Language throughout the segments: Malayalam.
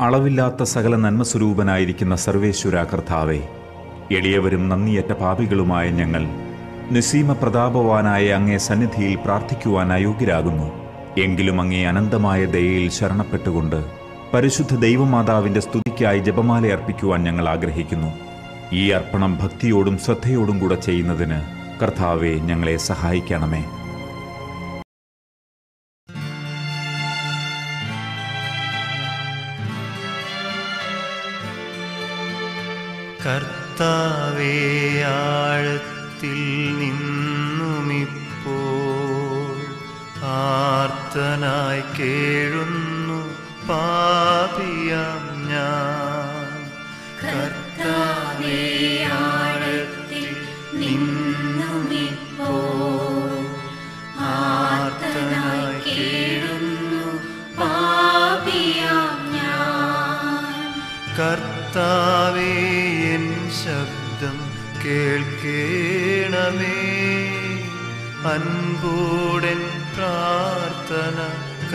അളവില്ലാത്ത സകല നന്മസ്വരൂപനായിരിക്കുന്ന സർവേശ്വര കർത്താവെ എളിയവരും നന്ദിയറ്റ പാപികളുമായ ഞങ്ങൾ നിസീമ പ്രതാപവാനായ അങ്ങേ സന്നിധിയിൽ പ്രാർത്ഥിക്കുവാൻ അയോഗ്യരാകുന്നു. എങ്കിലും അങ്ങേ അനന്തമായ ദയയിൽ ശരണപ്പെട്ടുകൊണ്ട് പരിശുദ്ധ ദൈവമാതാവിന്റെ സ്തുതിക്കായി ജപമാല അർപ്പിക്കുവാൻ ഞങ്ങൾ ആഗ്രഹിക്കുന്നു. ഈ അർപ്പണം ഭക്തിയോടും ശ്രദ്ധയോടും കൂടെ ചെയ്യുന്നതിന് കർത്താവെ ഞങ്ങളെ സഹായിക്കണമേ. കർത്താവേ ആഴത്തിൽ നിന്നുമിപ്പോൾ ആർത്തനായി കേഴുന്നു പാപിയാം ഞാൻ. കർത്താവേ ആഴത്തിൽ നിന്നുമിപ്പോൾ ആർത്തനായി കേഴുന്നു പാപിയാം ഞാൻ. കർത്താവേ ശബ്ദം കേൾക്കേണമേ. അൻപൂടൻ പ്രാർത്ഥന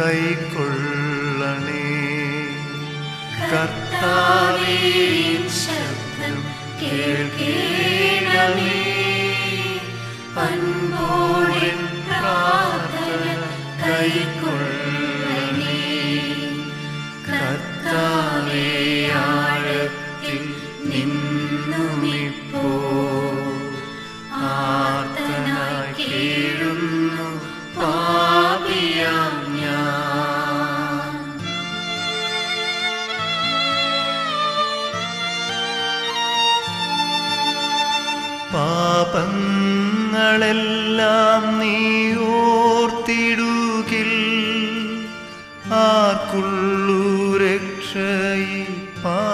കൈക്കൊള്ളണേ. കർത്താവേ ശബ്ദം കേൾക്കേണമേ. അൻപൂടൻ പ്രാർത്ഥന കൈക്കൊള്ളണേ. കർത്താവേ ആഴത്തിൽ പാപങ്ങളെല്ലാം നീ ഓർത്തിടുകിൽ ആർക്കുള്ളൂ രക്ഷയി പാരിടത്തിൽ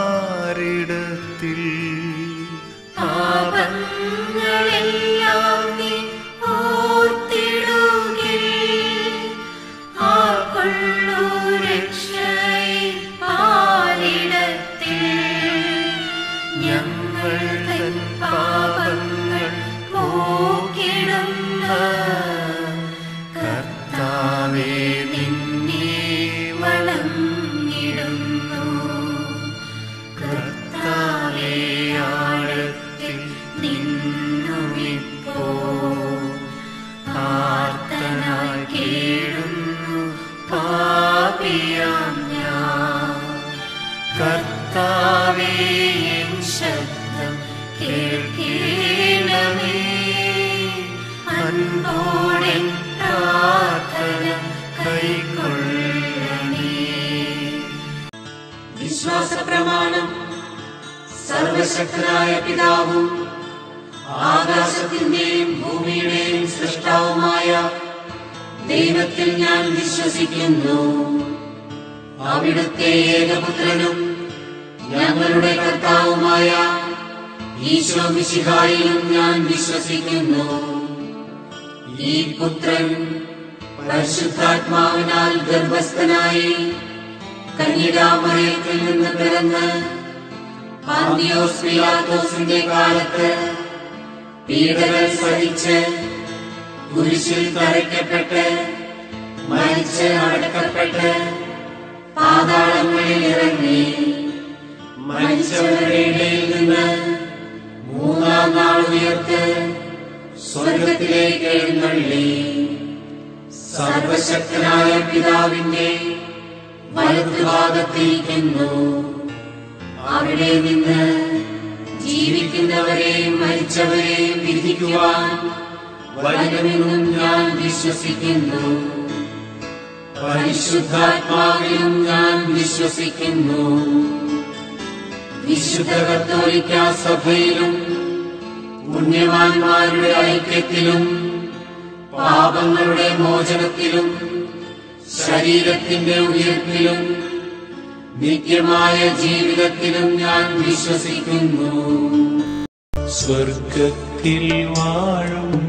പാപിയാം ഞാൻ കർത്താവേ എൻ ശബ്ദം കേൾക്കേണമേ അൻപോടൻ പ്രാർത്ഥന കൈക്കൊള്ളണേ വിശ്വാസ പ്രമാണം സർവശക്തനായ പിതാവും ആകാശത്തിന്റെയും ഭൂമിയുടെയും സൃഷ്ടാവുമായ ദൈവത്തിൽ ഞാൻ വിശ്വസിക്കുന്നു. അവിടുത്തെ ഏകപുത്രനും ഞങ്ങളുടെ കർത്താവുമായ ഈശോ മിശിഹായിലും ഞാൻ വിശ്വസിക്കുന്നു. ഈ പുത്രൻ പരിശുദ്ധാത്മാവിനാൽ ഗർഭസ്ഥനായി കന്യകാമറിയത്തിൽ നിന്ന് പിറന്ന് പാന്തിയോസ് കാലത്ത് പീഡകൾ സഹിച്ച് കുരിശിൽ തറയ്ക്കപ്പെട്ട് മരിച്ച് അടക്കപ്പെട്ട് പാതാളങ്ങളിൽ ഇറങ്ങി. മരിച്ചവരുടെ ഇടയിൽ നിന്ന് മൂന്നാം നാൾ ഉയർത്ത് സ്വർഗത്തിലേക്ക് എഴുന്നള്ളി. സർവശക്തനായ പിതാവിന്റെ വലതുഭാഗത്തിരിക്കുന്നു അവിടെ നിന്ന് ജീവിക്കുന്നവരെയും മരിച്ചവരെയും വിധിക്കുവാൻ വരുമെന്നും ഞാൻ വിശ്വസിക്കുന്നു. പരിശുദ്ധാത്മാവിലും ഞാൻ വിശ്വസിക്കുന്നു. വിശുദ്ധ കത്തോലിക്ക സഭയിലും പുണ്യവാന്മാരുടെ ഐക്യത്തിലും പാപങ്ങളുടെ മോചനത്തിലും ശരീരത്തിന്റെ ഉയർത്തിലും നിത്യമായ ജീവിതത്തിലും ഞാൻ വിശ്വസിക്കുന്നു. സ്വർഗത്തിൽ വാഴും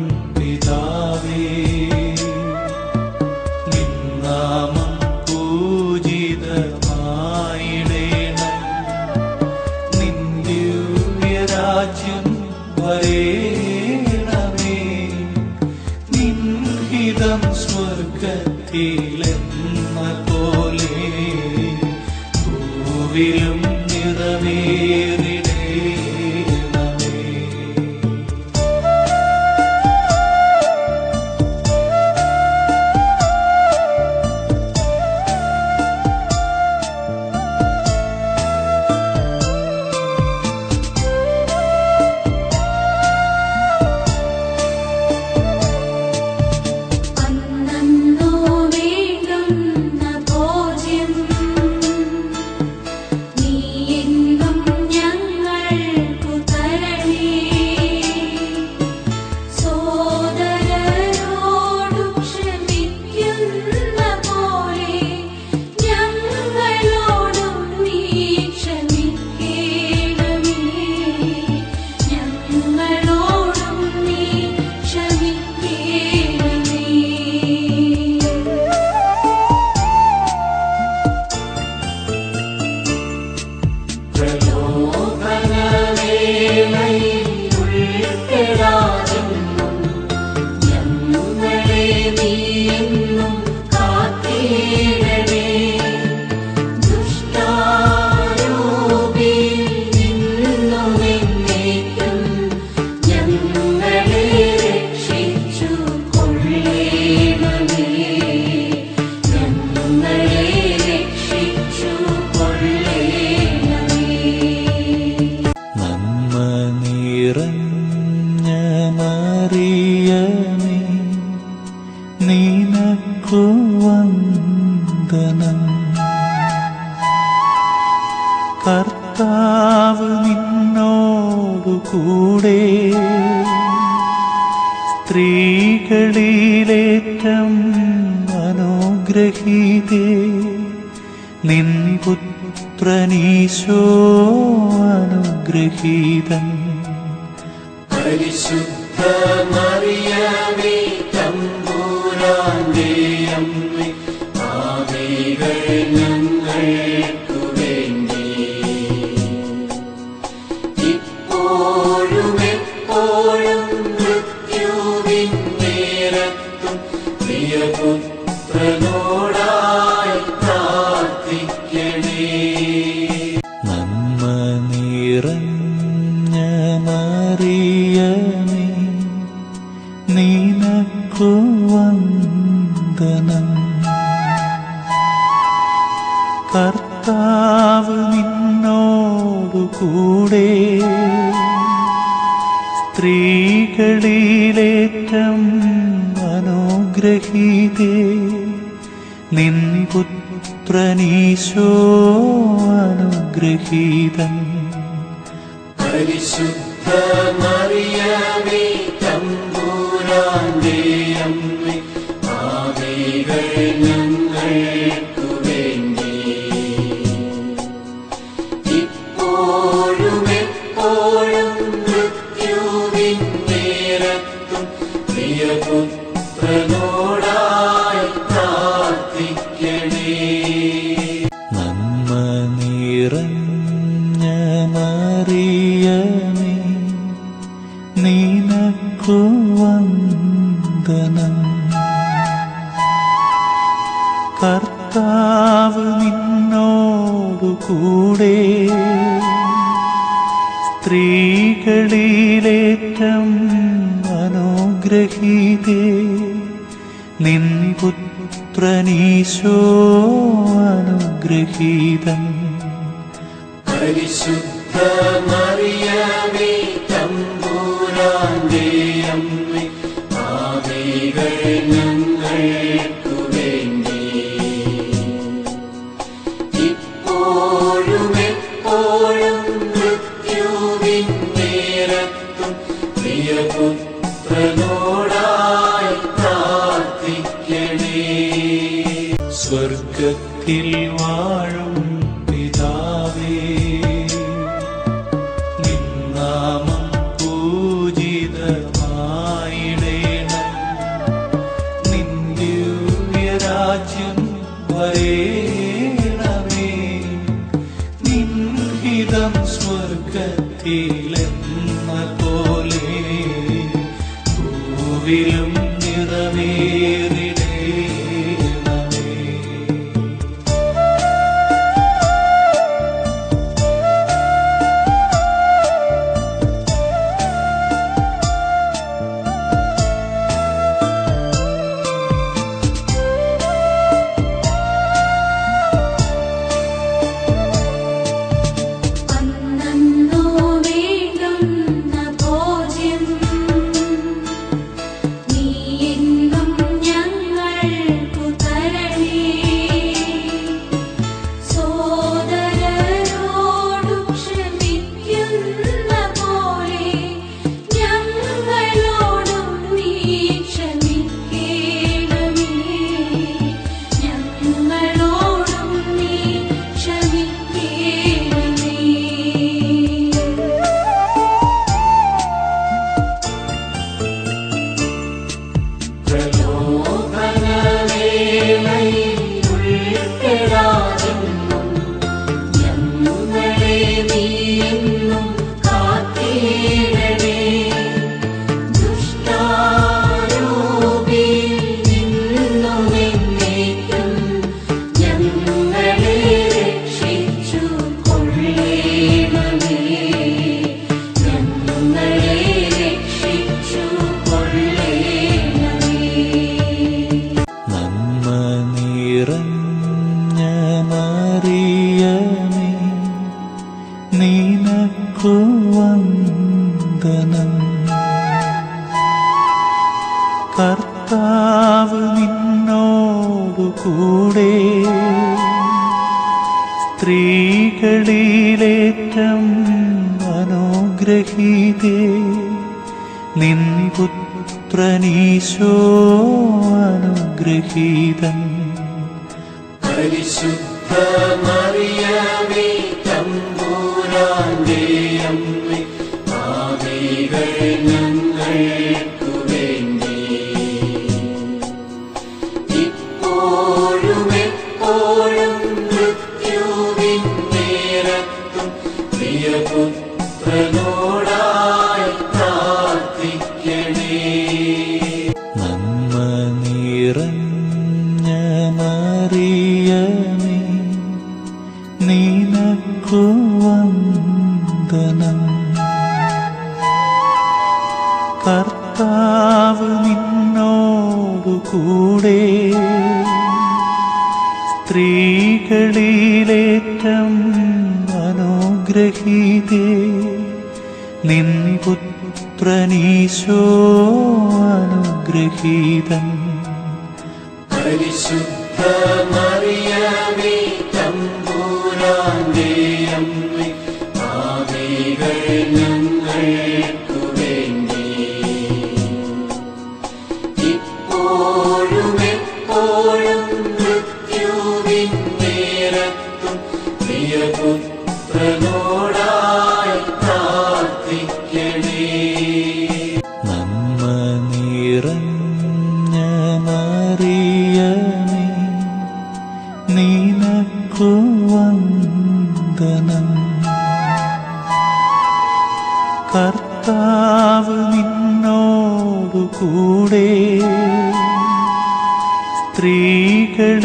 കർത്താവ് നിന്നോടു കൂടെ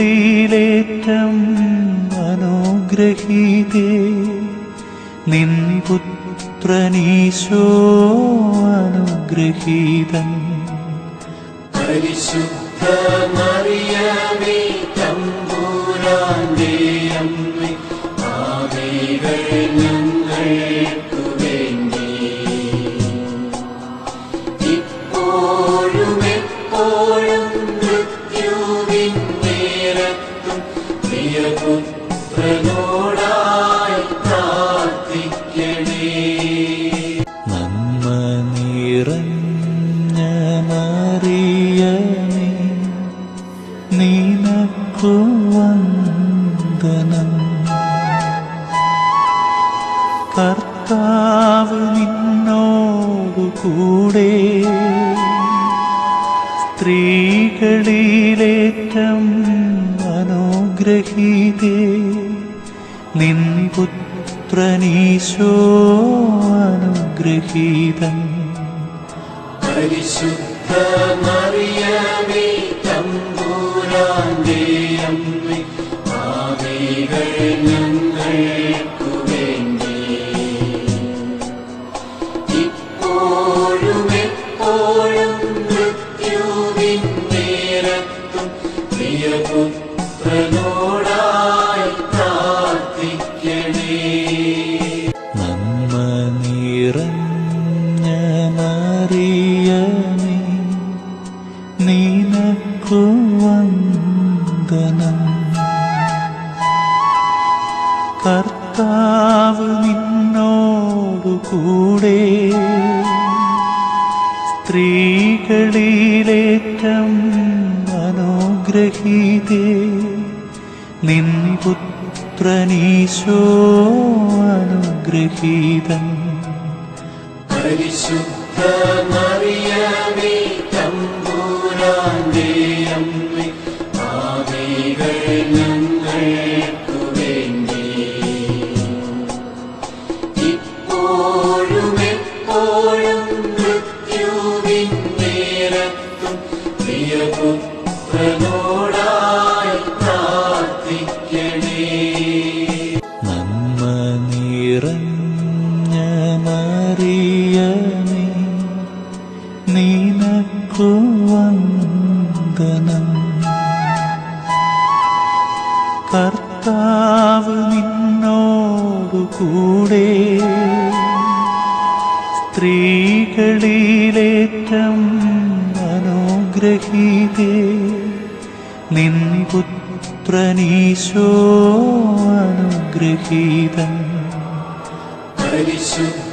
സ്ത്രീകളിലേറ്റം അനുഗ്രഹീതേ നിൻ പുത്രനീശോ അനുഗ്രഹീതം 一等 അറിയണേ. നീനക്കു വന്ദനം. കർത്താവ് നിന്നോടു അനുഗ്രഹീതേ. നിൻ പുത്രനീശോ അനുഗ്രഹീതം പരിശുദ്ധ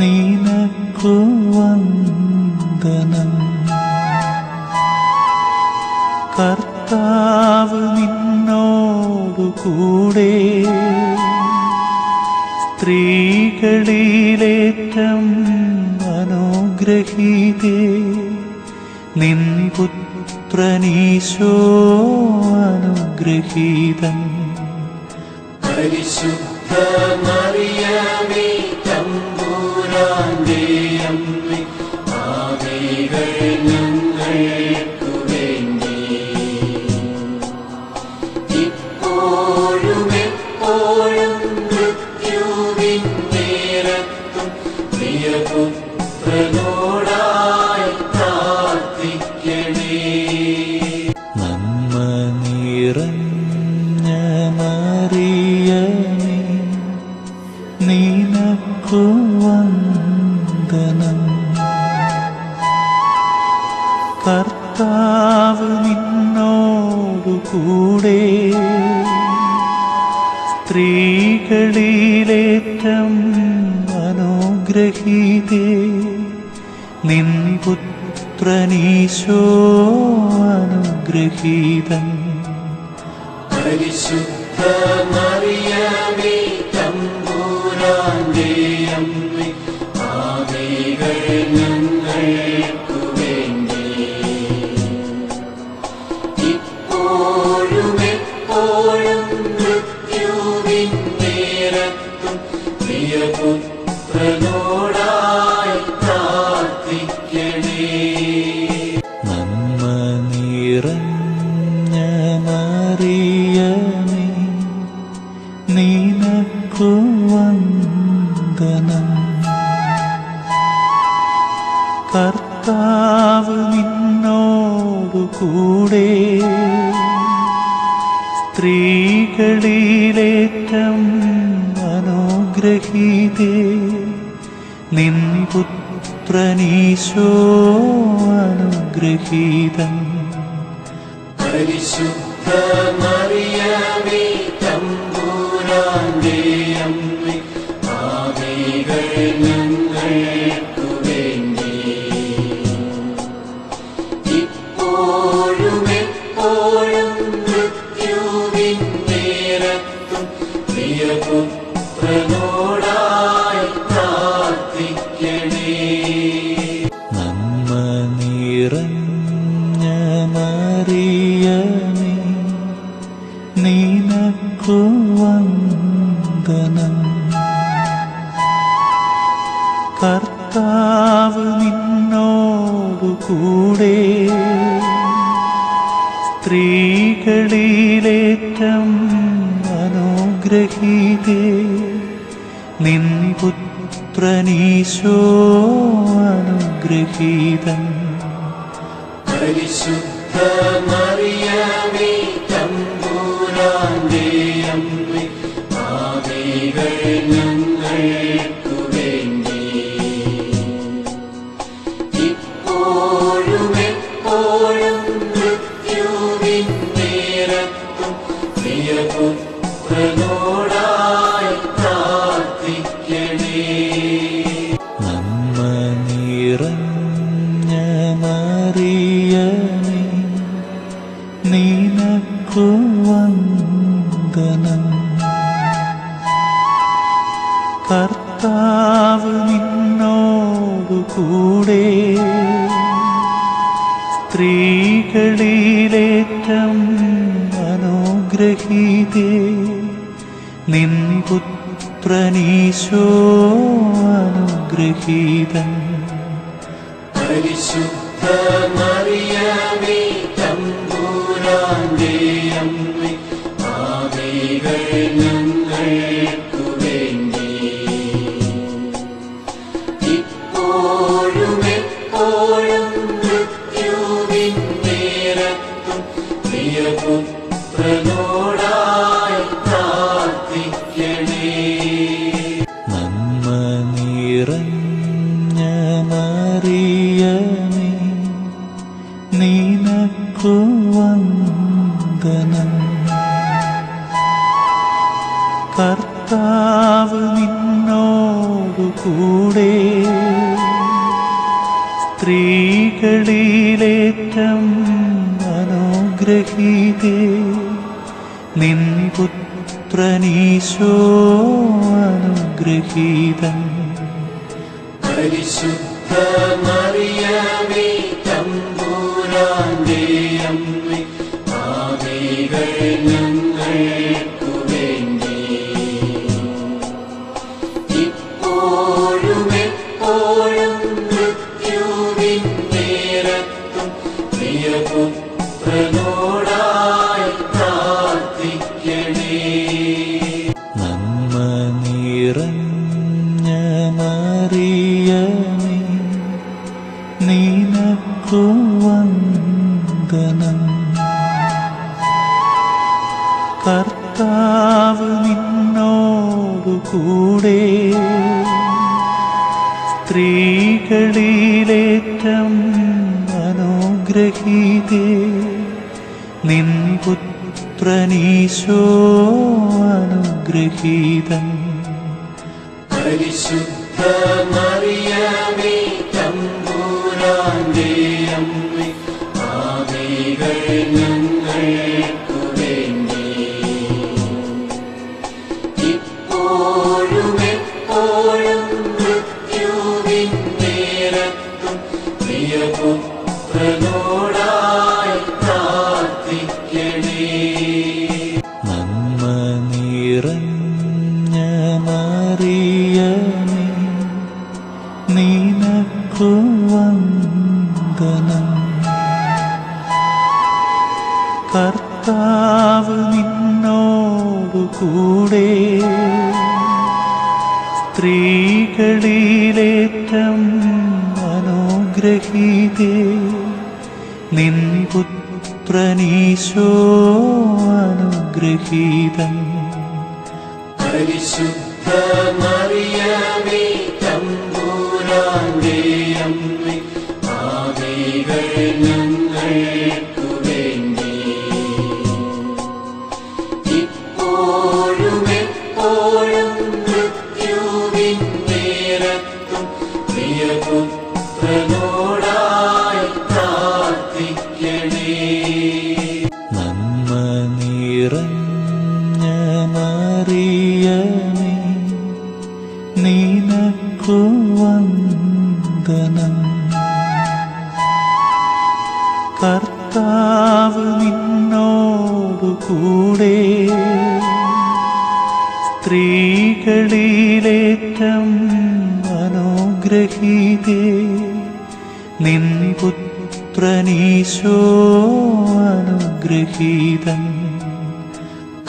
നിനക്കു വന്ദനം കർത്താവ് നിന്നോടു കൂടെ സ്ത്രീകളിലേറ്റം അനുഗ്രഹീതേ നിൻ പുത്രനീശോ അനുഗ്രഹീതം പരിശുദ്ധ മറിയമേ നീശോ അനുഗ്രഹീതം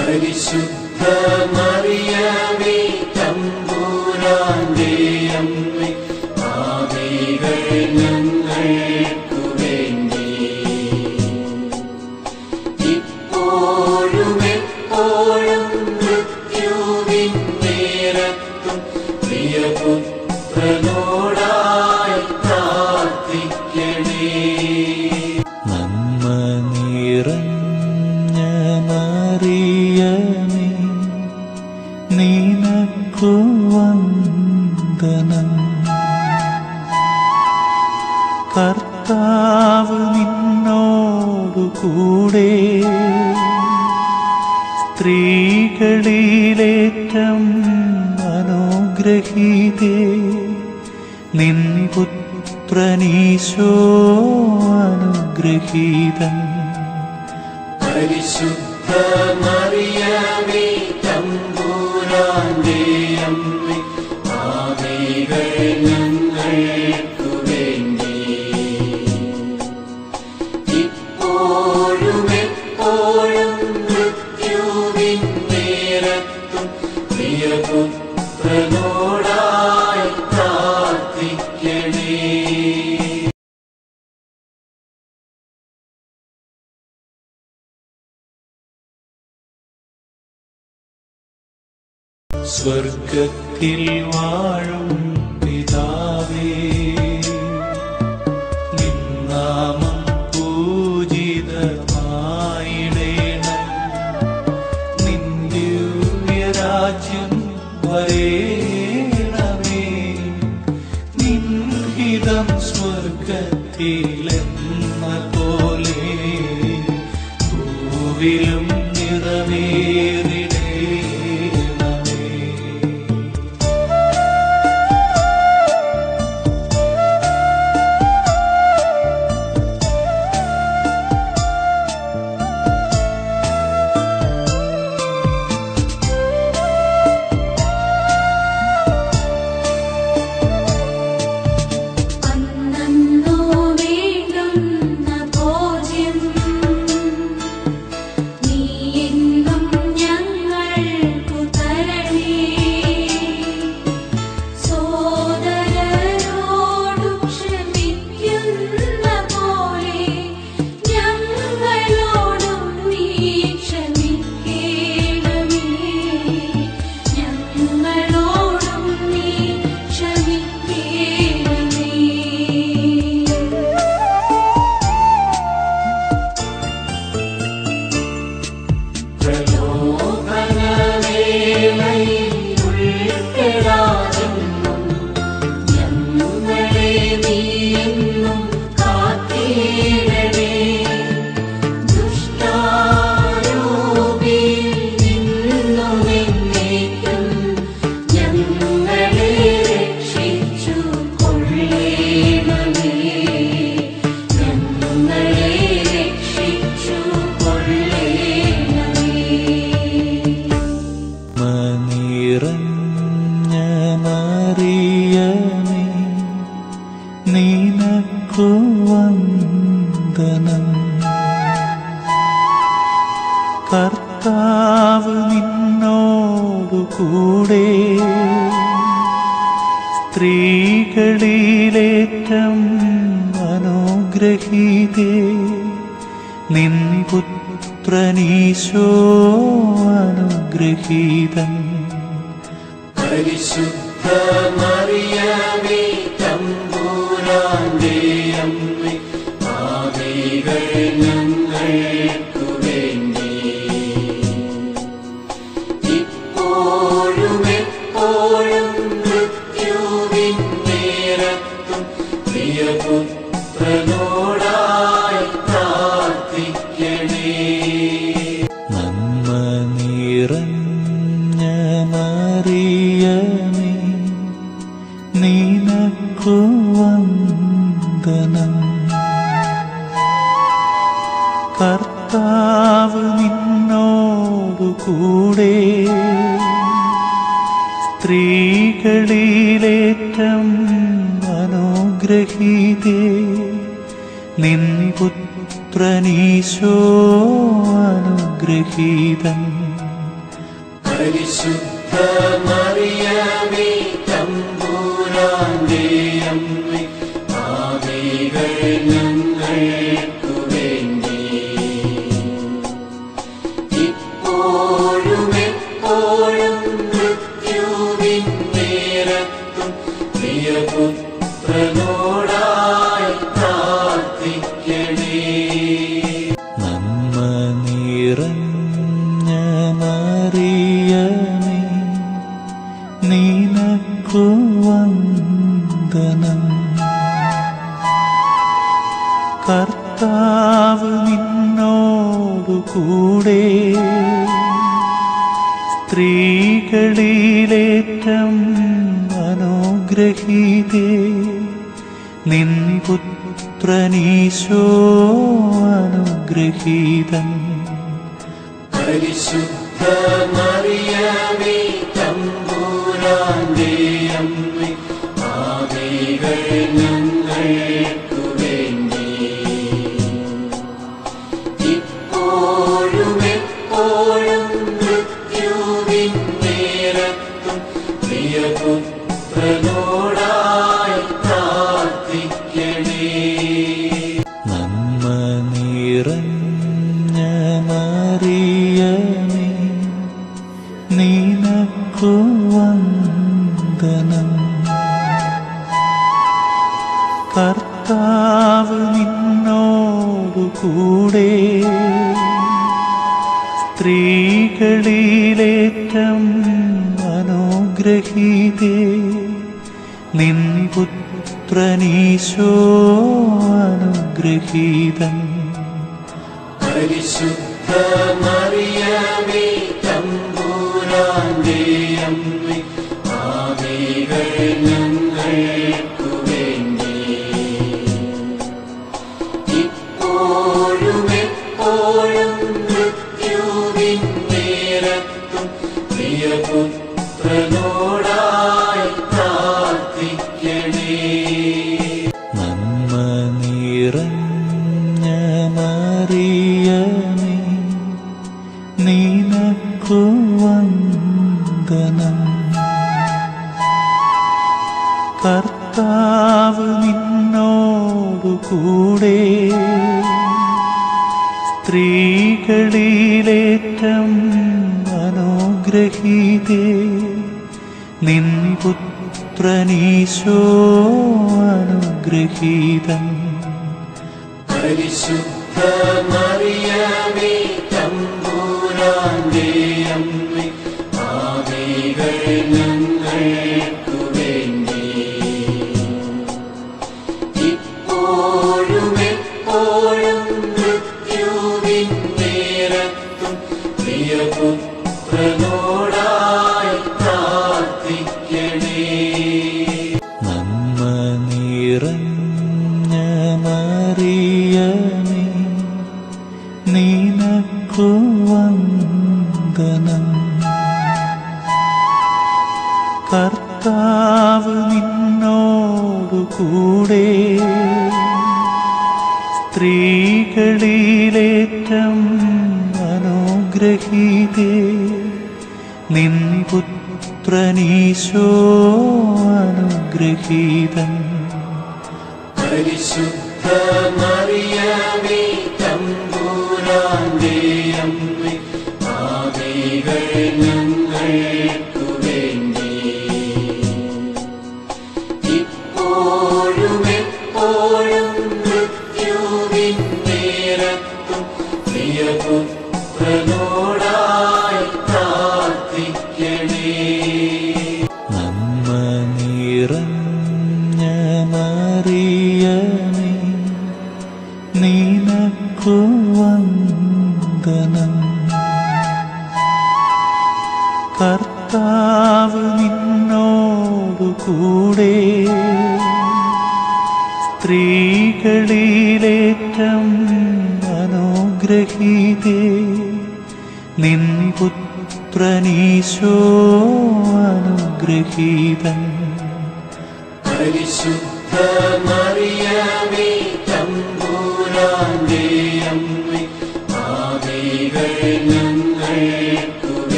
പരിശുദ്ധ മറിയമേ 记得。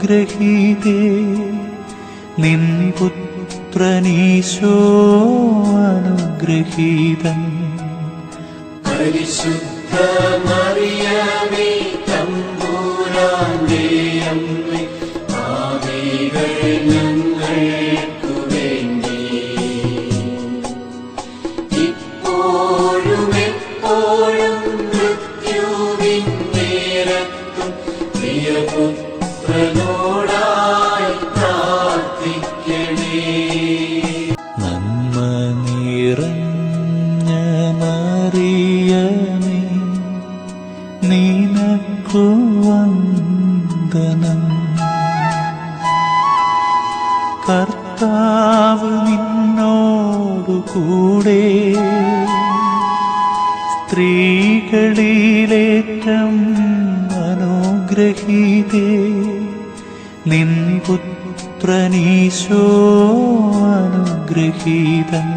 അനുഗ്രഹീതേ നിൻ പുത്രനീശോ അനുഗ്രഹീതം പരിശുദ്ധമായി കുരിലേറ്റം അനുഗ്രഹീതേ നിൻ പുത്രനീശോ അനുഗ്രഹീതം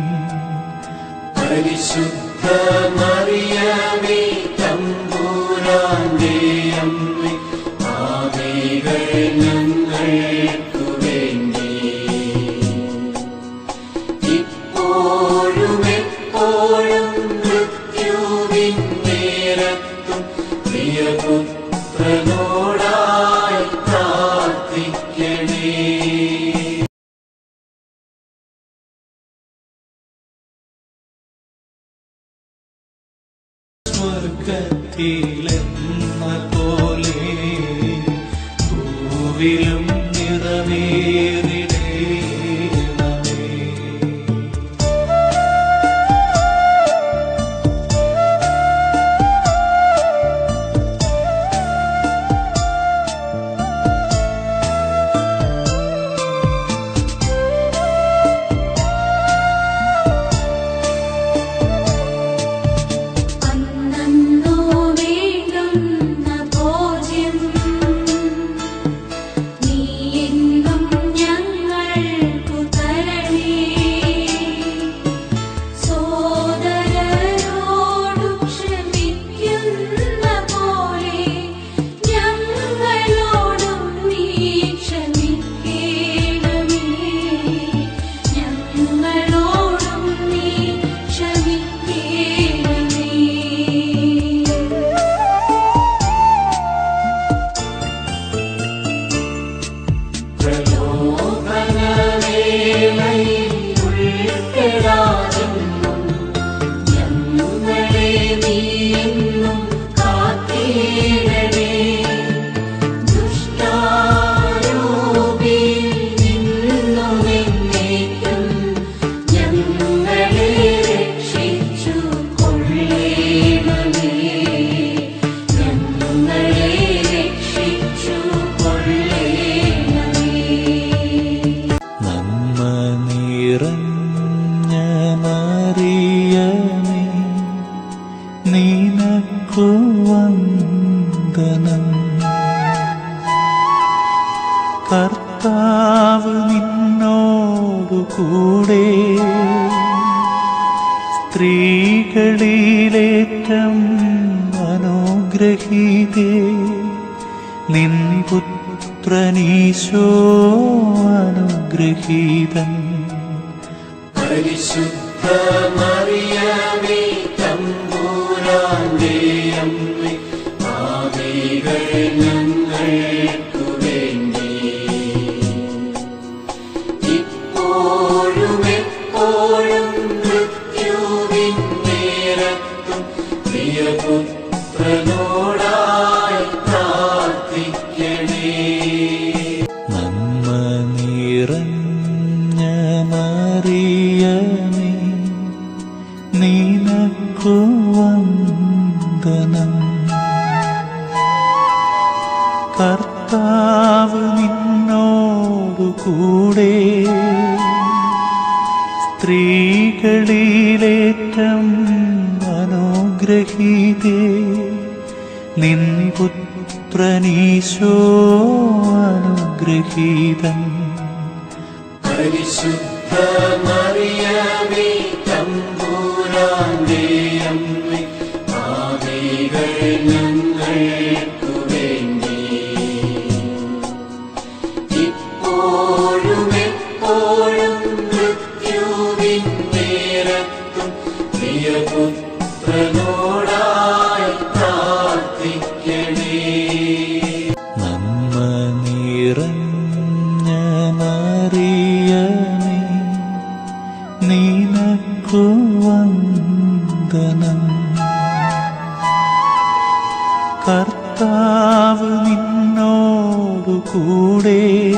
കർത്താവ് നിന്നോടു കൂടെ.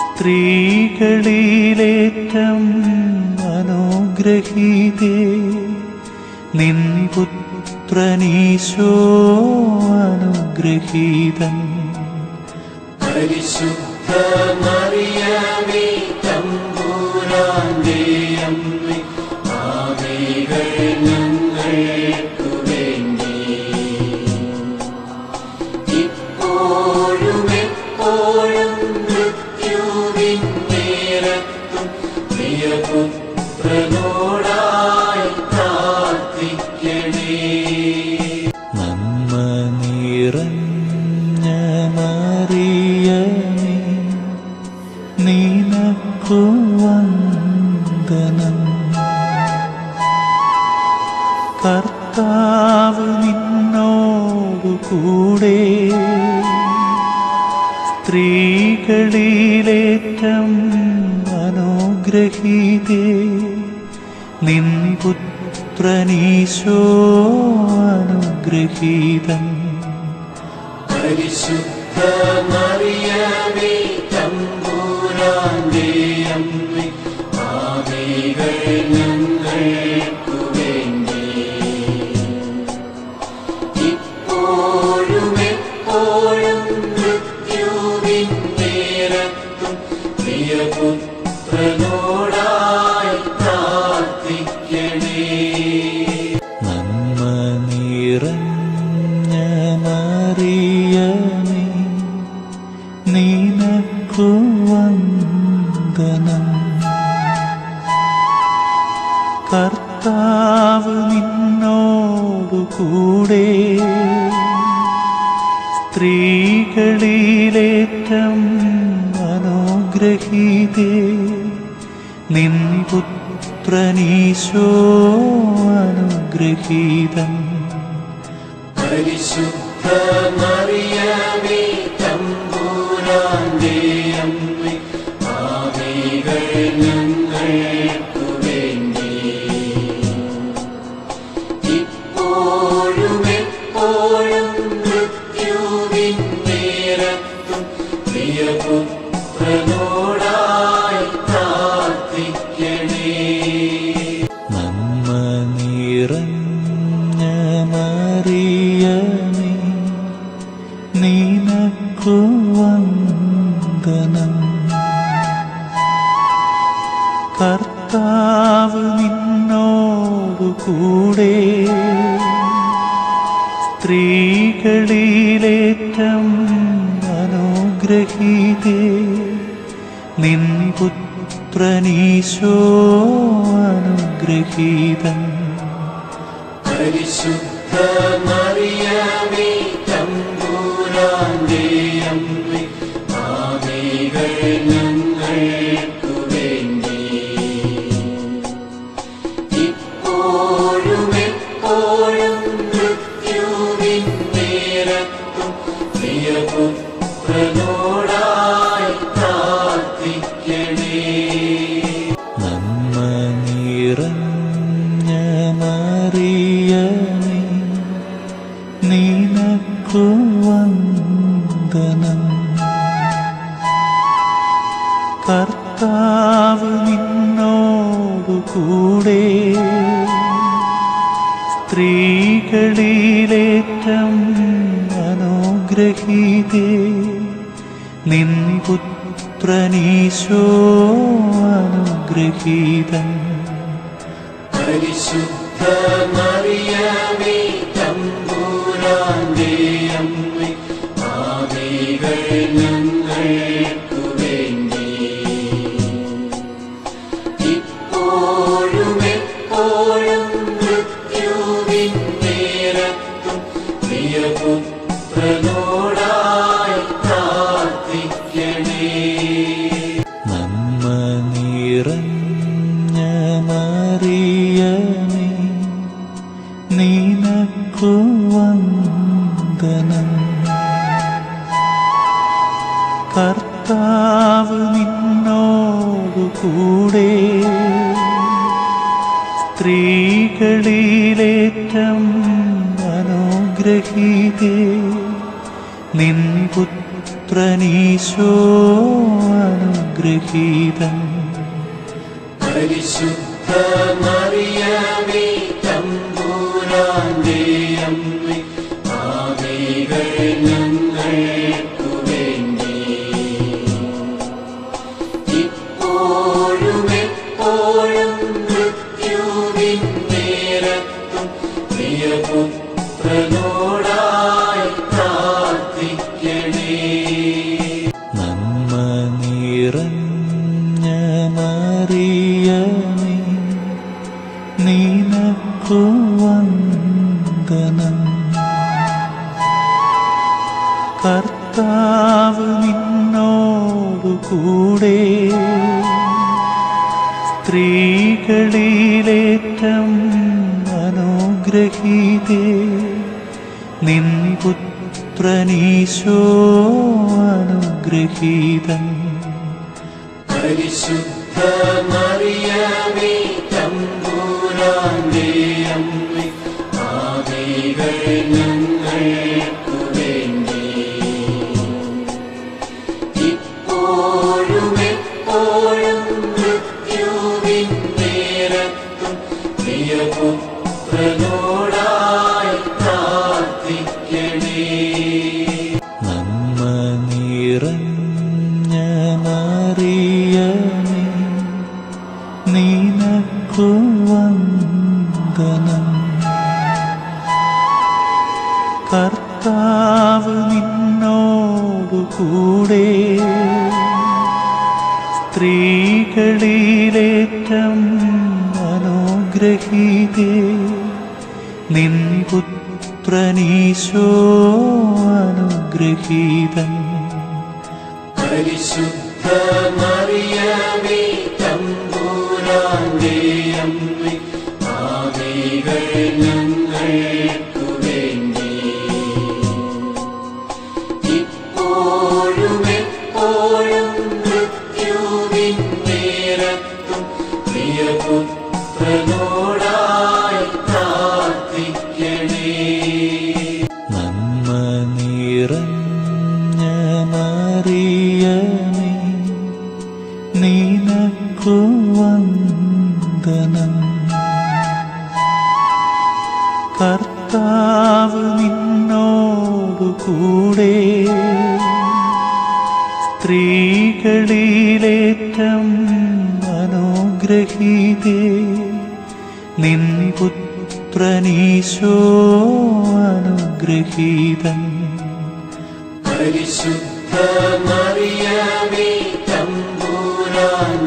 സ്ത്രീകളിലേറ്റം അനുഗ്രഹീതേ നിൻ പുത്രനീശോ അനുഗ്രഹീതൻ. പരിശുദ്ധമാ 记得。இறங்க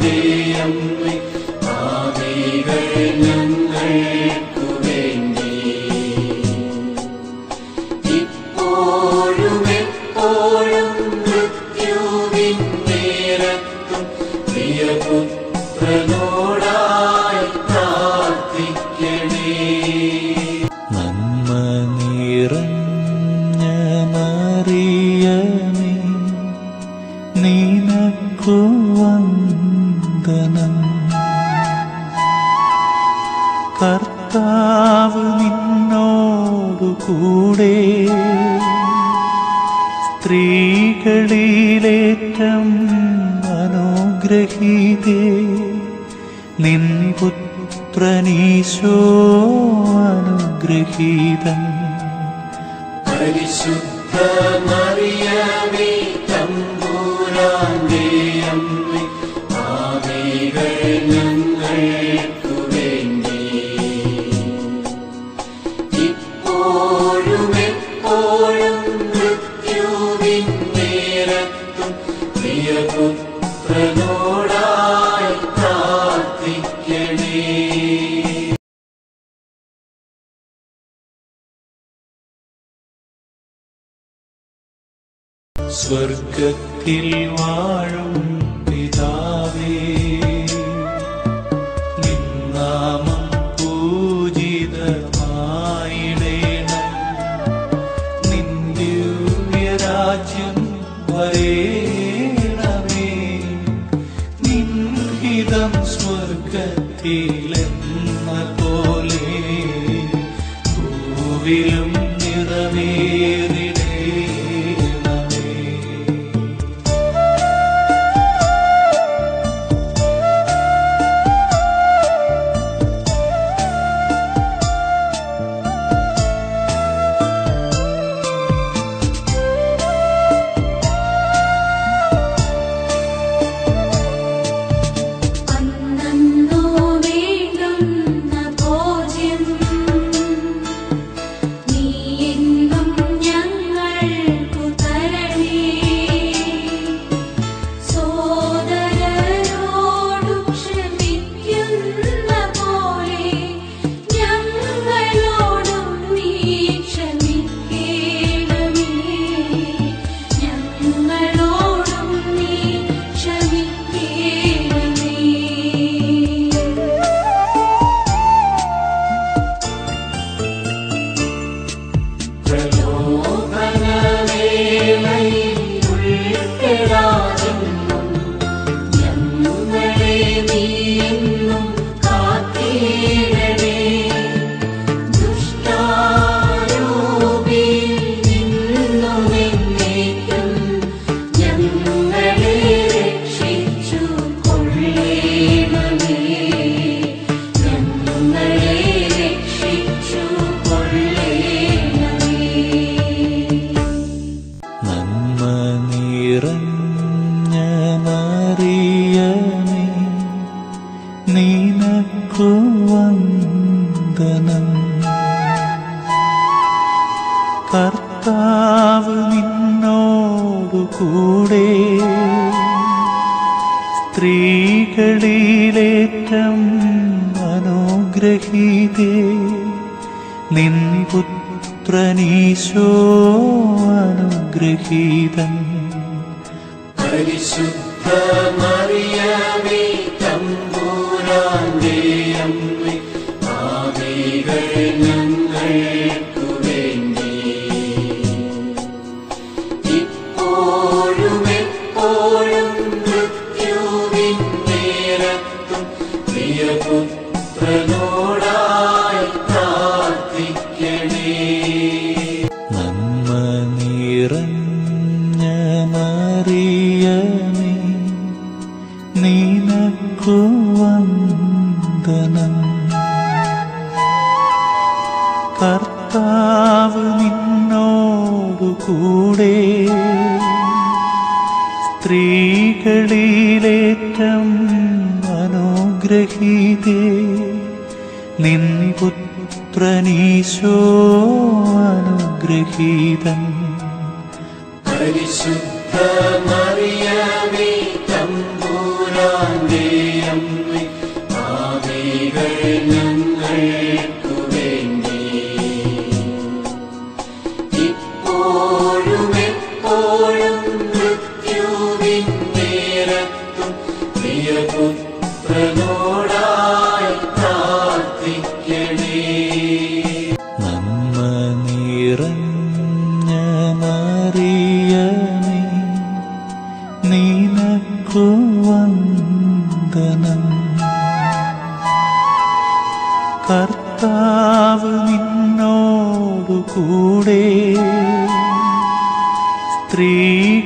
Deum Deum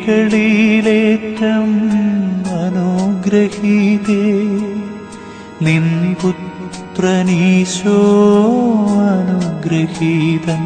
സ്ത്രീകളിലേറ്റം അനുഗ്രഹീതേ നിൻ പുത്രനീശോ അനുഗ്രഹീതൻ.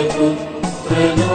Trecut, trenut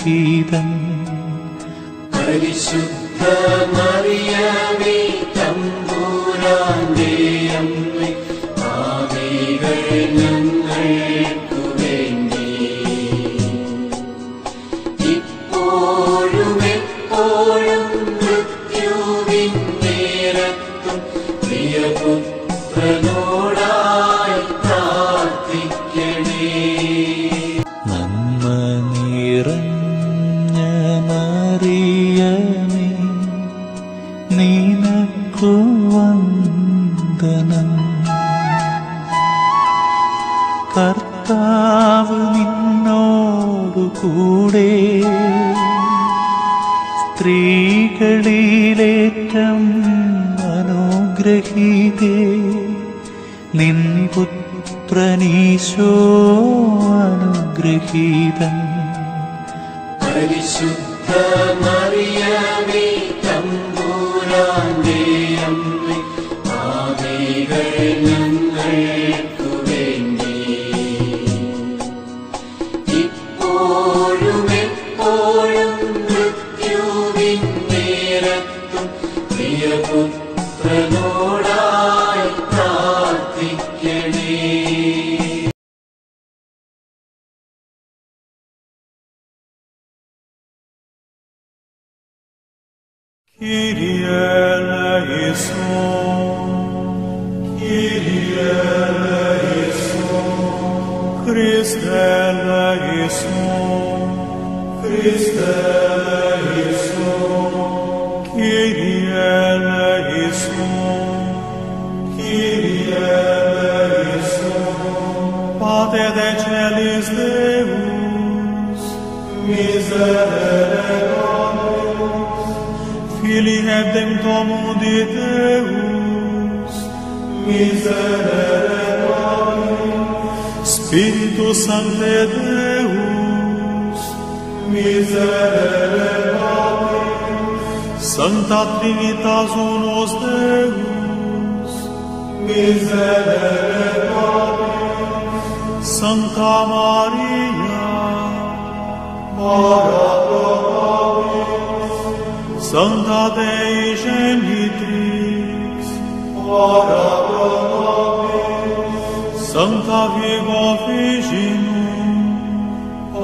അനുഗ്രഹീതൻ പരിശുദ്ധ മറിയമേ 疲惫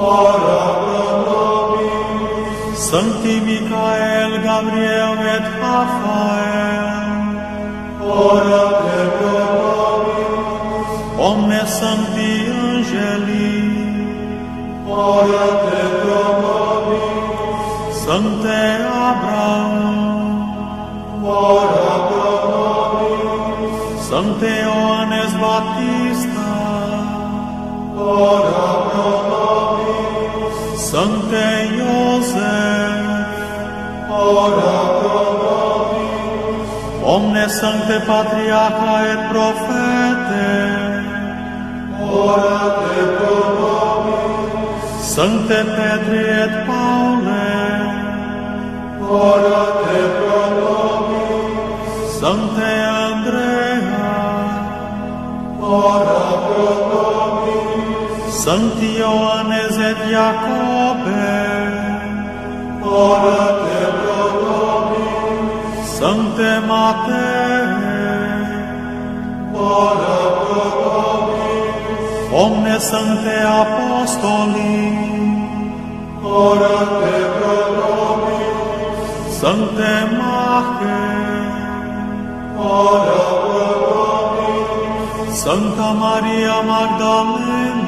ora pro nobis. Sancti Michael, Gabriel et Raphael, ora pro nobis. Omnes Sancti Angeli, ora pro nobis. Sancte Abraham, ora pro nobis. Sancte Ioannes Baptista, ora pro nobis. Sancte Iosef, ora pro nobis. Omne Sancte Patriarcha et Profete, ora pro nobis. Sancte Petri et Paule, ora pro nobis. Sancte Andrea, ora Sancti Ioannes et Jacobe, ora te pro nobis. Sancte Matee, ora pro nobis. Omne Sancte Apostoli, ora te pro nobis. Sancte Mache, ora pro nobis. Santa Maria Magdalena,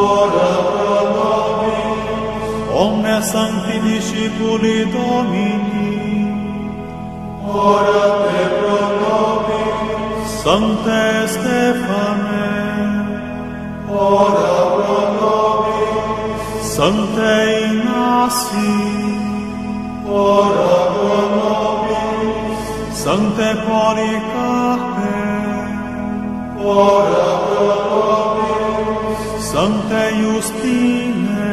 ora pro nobis omnes sancti discipuli domini. Ora te pro nobis sancte stefane. Ora pro nobis sancte ignasi. Ora pro nobis sancte policarpe ora Sancte Justine,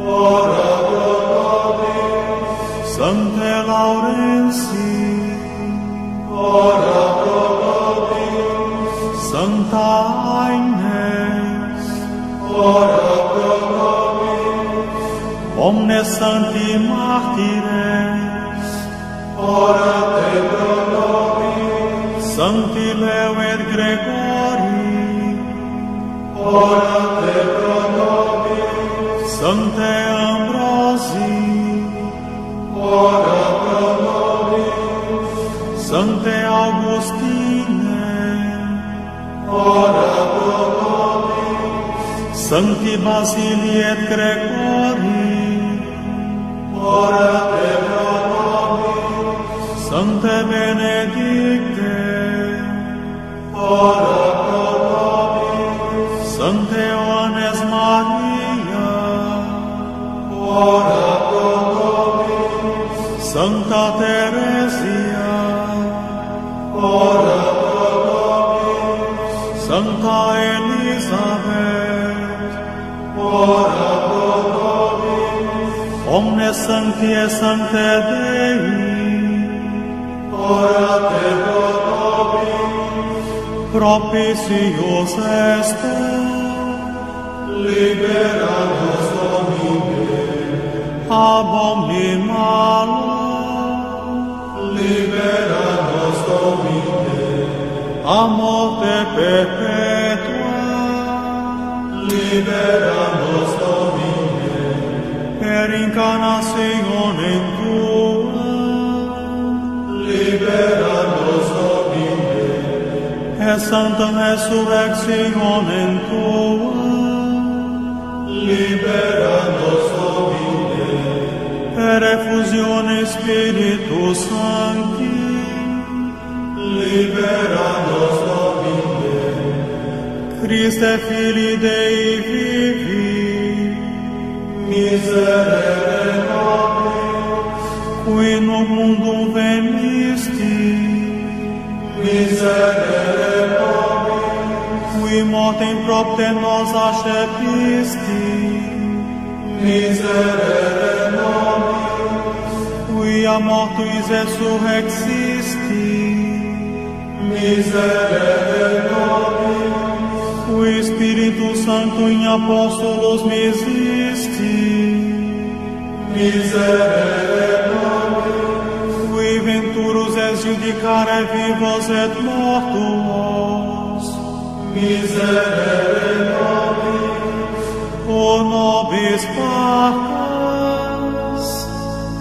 ora pro nobis, Sancte Laurensi, ora pro nobis, Sancta Agnes, ora pro nobis, omnes sancti martires, ora pro nobis, Sancti Leo et Gregori, ora te pro nobis. Sancte Ambrosi, ora pro nobis. Sancte Augustine, ora pro nobis. Sancti Basili et Gregori, ora te pro nobis. Sancte Benedictus, Sancta Teresia, ora pro nobis. Sancta Elisabet, ora pro nobis. Omnes Sanctie Sancte Dei, ora pro nobis. Propitius est, libera nos domine, ab omni malo, amo te perpetua. Libera nos, Domine, per incana in tua. Libera nos, Domine, per santa resurrezione tua. Libera nos, Domine, per effusione Spiritus Sancti. Libera Christe Filii Dei vivi, miserere nobis, qui in mundum venisti, miserere nobis, qui mortem propter nos accepisti, miserere nobis, qui a mortuis resurrexisti, miserere nobis, o Espírito Santo em apóstolos me existe. Miserere Qui venturus es judicare é vivos et mortos. Miserere nobis. O nobis pacas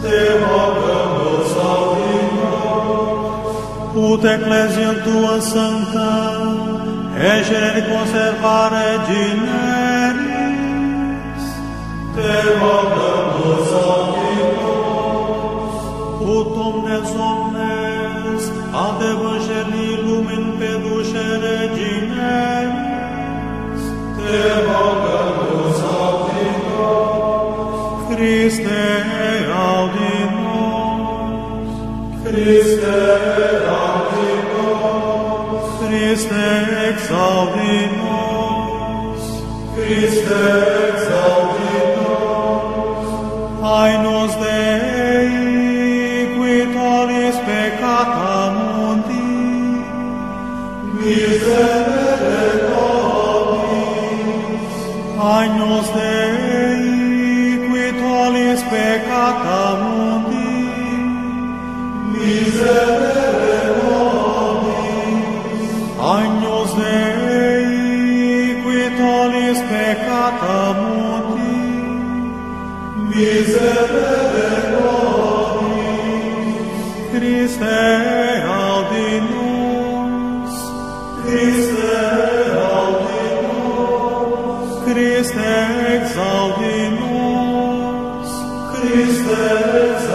Te rogamos, Audino. Ut ecclesiam tua santa. ejere conservare generis, te rogamos, o ut omnes omnes ad evangeliis, Christe exaudi nos Christe exaudi nos nos Dei qui tolis peccata mundi. Miserere nobis. Ai nos Dei Miserere nobis, Christe audi nus, Christe audi nus, Christe exaudi nus, Christe exaudi nus,